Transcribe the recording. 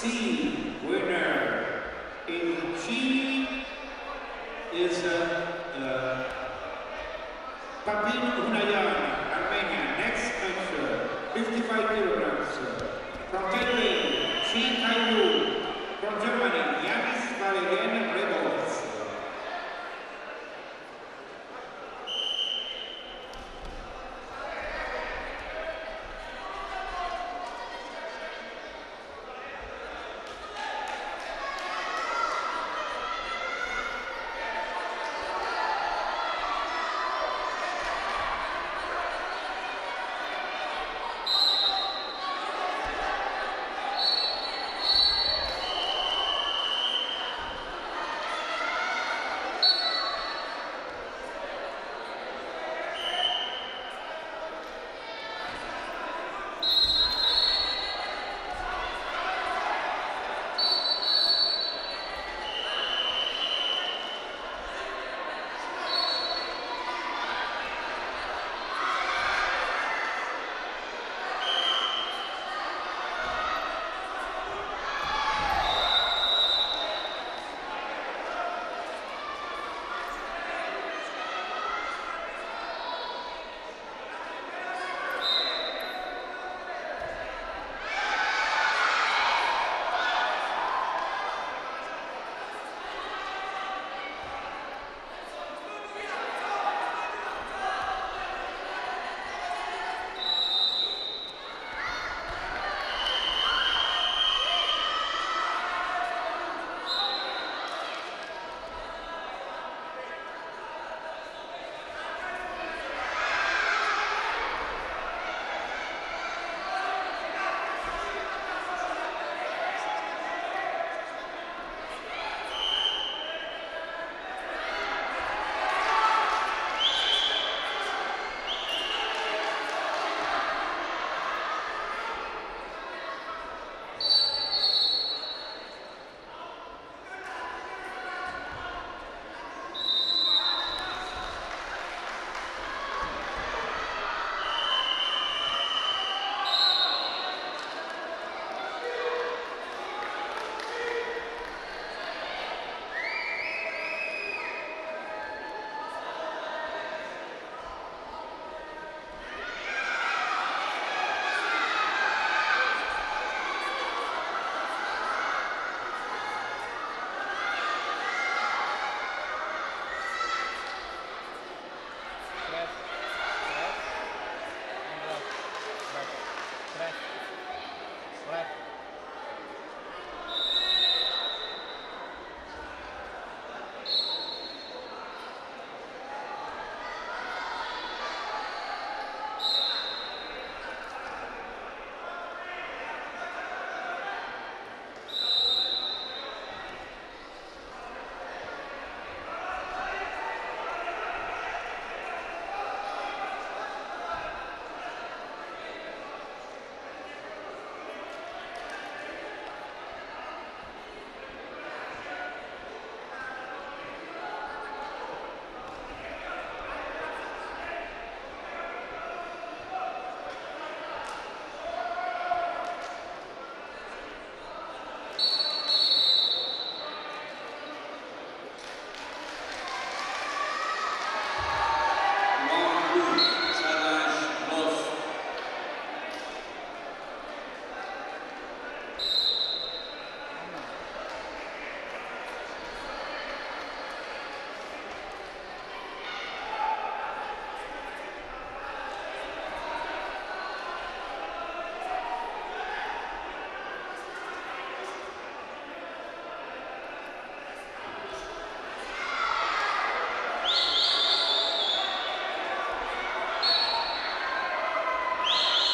C winner in G is uh, uh, Papin Armenia. Next country, 55 kilograms. From Thailand, Chi Kaiyu. From Germany,